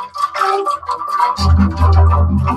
Thank you.